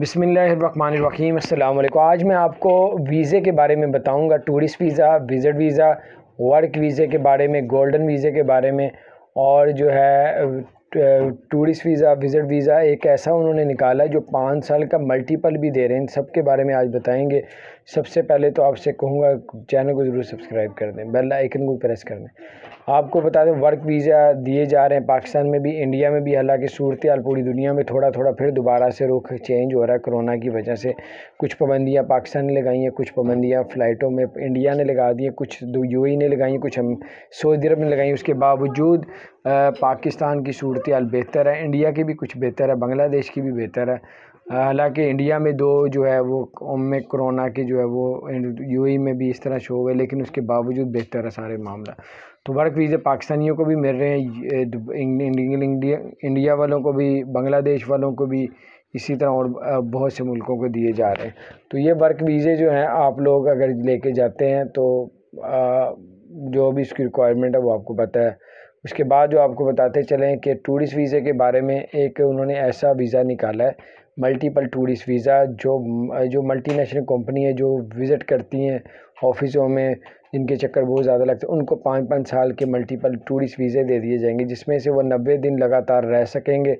बिसमीम अल्लाम आज मैं आपको वीज़े के बारे में बताऊँगा, tourist visa, visit visa, work वीज़े के बारे में, गोल्डन वीज़े के बारे में और जो है टूरिस्ट वीज़ा, विज़िट वीज़ा एक ऐसा उन्होंने निकाला है जो पाँच साल का मल्टीपल भी दे रहे हैं। इन सब के बारे में आज बताएँगे। सबसे पहले तो आपसे कहूँगा, चैनल को ज़रूर सब्सक्राइब कर दें, बेल आइकन को प्रेस कर दें। आपको बता दें, वर्क वीज़ा दिए जा रहे हैं पाकिस्तान में भी, इंडिया में भी, हालाँकि सूरत हाल पूरी दुनिया में थोड़ा थोड़ा फिर दोबारा से रुख चेंज हो रहा है कोरोना की वजह से। कुछ पाबंदियाँ पाकिस्तान ने लगाई हैं, कुछ पाबंदियाँ फ़्लाइटों में इंडिया ने लगा दी हैं, कुछ यू ने लगाई कुछ हम सऊदी अरब ने लगाई उसके बावजूद पाकिस्तान की सूरत हाल बेहतर है, इंडिया की भी कुछ बेहतर है, बांग्लादेश की भी बेहतर है। हालाँकि इंडिया में दो जो है वो में कोरोना के जो है वो यूएई में भी इस तरह शो हुए, लेकिन उसके बावजूद बेहतर है सारे मामला। तो वर्क वीज़े पाकिस्तानियों को भी मिल रहे हैं इंडिया वालों को भी, बांग्लादेश वालों को भी इसी तरह और बहुत से मुल्कों को दिए जा रहे हैं। तो ये वर्क वीज़े जो हैं, आप लोग अगर लेके जाते हैं तो जो भी इसकी रिक्वायरमेंट है वो आपको पता है। उसके बाद जो आपको बताते चलें कि टूरिस्ट वीज़े के बारे में एक उन्होंने ऐसा वीज़ा निकाला है मल्टीपल टूरिस्ट वीज़ा, जो जो मल्टीनेशनल कंपनी है, जो विज़िट करती हैं ऑफिसों में, जिनके चक्कर बहुत ज़्यादा लगते हैं, उनको पाँच पाँच साल के मल्टीपल टूरिस्ट वीज़े दे दिए जाएँगे, जिसमें से वो नब्बे दिन लगातार रह सकेंगे।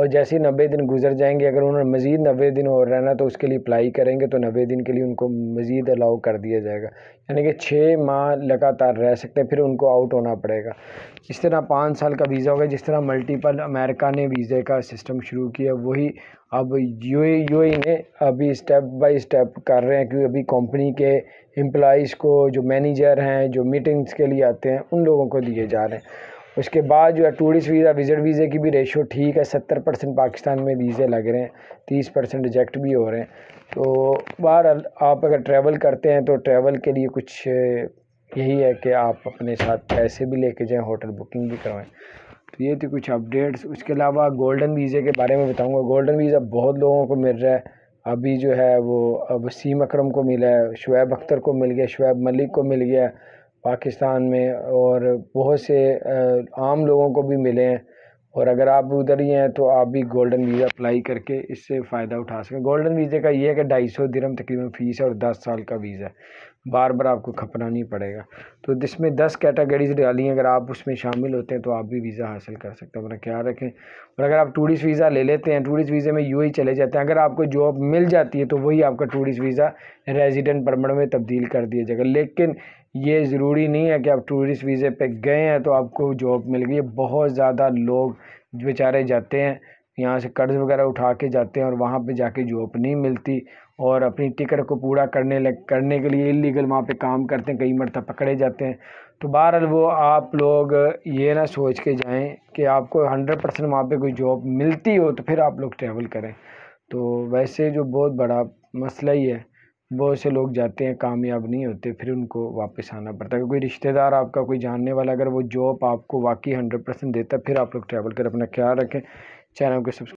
और जैसे ही नब्बे दिन गुजर जाएँगे, अगर उन्होंने मज़ीद नब्बे दिन और रहना तो उसके लिए अप्लाई करेंगे तो नब्बे दिन के लिए उनको मज़ीद अलाउ कर दिया जाएगा। यानी कि छः माह लगातार रह सकते हैं, फिर उनको आउट होना पड़ेगा। इस तरह पाँच साल का वीज़ा होगा, जिस तरह मल्टीपल अमेरिका ने वीज़े का सिस्टम शुरू किया, वही अब यू यू ने अभी स्टेप बाय स्टेप कर रहे हैं क्योंकि अभी कंपनी के एम्प्लॉज़ को, जो मैनेजर हैं, जो मीटिंग्स के लिए आते हैं, उन लोगों को दिए जा रहे हैं। उसके बाद जो है टूरिस्ट वीज़ा विज़िट वीज़े की भी रेशो ठीक है, सत्तर परसेंट पाकिस्तान में वीज़े लग रहे हैं, तीस परसेंट रिजेक्ट भी हो रहे हैं। तो बाहर आप अगर ट्रैवल करते हैं तो ट्रैवल के लिए कुछ, यही है कि आप अपने साथ पैसे भी लेके जाएँ होटल बुकिंग भी करवाएँ। तो ये थी कुछ अपडेट्स उसके अलावा गोल्डन वीज़े के बारे में बताऊँगा। गोल्डन वीज़ा बहुत लोगों को मिल रहा है। अभी जो है, वो अब वसीम अक्रम को मिला है, शुएब अख्तर को मिल गया, शुएब मलिक को मिल गया पाकिस्तान में और बहुत से आम लोगों को भी मिले हैं। और अगर आप उधर ही हैं तो आप भी गोल्डन वीज़ा अप्लाई करके इससे फ़ायदा उठा सकें। गोल्डन वीज़े का ये है कि ढाई सौ दिरम तकरीबन फ़ीस है और दस साल का वीज़ा है। बार बार आपको खपना नहीं पड़ेगा। तो जिसमें दस कैटेगरीज डाली हैं। अगर आप उसमें शामिल होते हैं तो आप भी वीज़ा हासिल कर सकते हैं। अपना ख्याल रखें। और अगर आप टूरिस्ट वीज़ा ले लेते हैं टूरिस्ट वीज़े में यू ही चले जाते हैं, अगर आपको जॉब मिल जाती है तो वही आपका टूरिस्ट वीज़ा रेजिडेंट परमिट में तब्दील कर दिया जाएगा। लेकिन ये ज़रूरी नहीं है कि आप टूरिस्ट वीज़े पे गए हैं तो आपको जॉब मिल गई है। बहुत ज़्यादा लोग बेचारे जाते हैं, यहाँ से कर्ज़ वगैरह उठा के जाते हैं और वहाँ पे जाके जॉब नहीं मिलती और अपनी टिकट को पूरा करने लग, करने के लिए इलीगल वहाँ पे काम करते हैं, कई मरतब पकड़े जाते हैं। तो बहरहाल वो आप लोग ये ना सोच के जाएँ कि आपको हंड्रेड परसेंट वहाँ पर कोई जॉब मिलती हो तो फिर आप लोग ट्रैवल करें। तो वैसे जो बहुत बड़ा मसला ही है बहुत से लोग जाते हैं, कामयाब नहीं होते, फिर उनको वापस आना पड़ता है। कोई रिश्तेदार आपका कोई जानने वाला, अगर वो जॉब आपको वाकई हंड्रेड परसेंट देता है, फिर आप लोग ट्रैवल कर अपना ख्याल रखें। चैनल को सब्सक्राइब